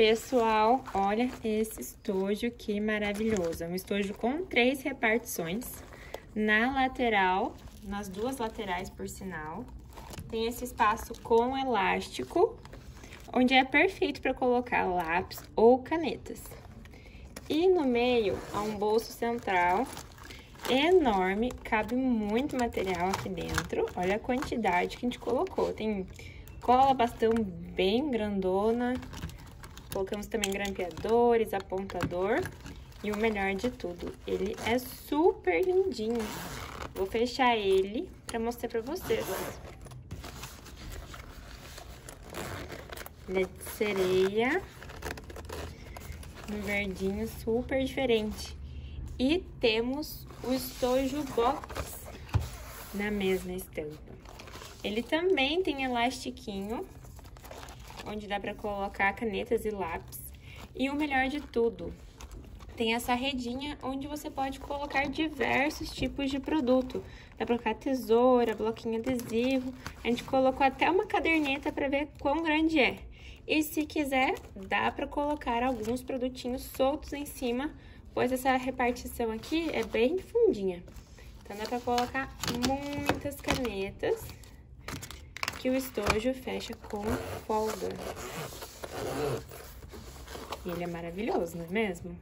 Pessoal, olha esse estojo que maravilhoso. É um estojo com três repartições. Na lateral, nas duas laterais, por sinal, tem esse espaço com elástico, onde é perfeito para colocar lápis ou canetas. E no meio, há um bolso central enorme, cabe muito material aqui dentro. Olha a quantidade que a gente colocou. Tem cola bastão bem grandona, colocamos também grampeadores, apontador. E o melhor de tudo, ele é super lindinho. Vou fechar ele pra mostrar pra vocês. Ele é de sereia. Um verdinho super diferente. E temos o estojo box na mesma estampa. Ele também tem elastiquinho, onde dá para colocar canetas e lápis. E o melhor de tudo, tem essa redinha onde você pode colocar diversos tipos de produto. Dá pra colocar tesoura, bloquinho adesivo. A gente colocou até uma caderneta para ver quão grande é. E se quiser, dá para colocar alguns produtinhos soltos em cima pois essa repartição aqui é bem fundinha. Então, dá pra colocar muitas canetas que o estojo fecha com folga. E ele é maravilhoso, não é mesmo?